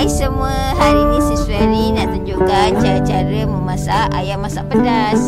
Hai semua, hari ni Sis nak tunjukkan cara-cara memasak ayam masak pedas.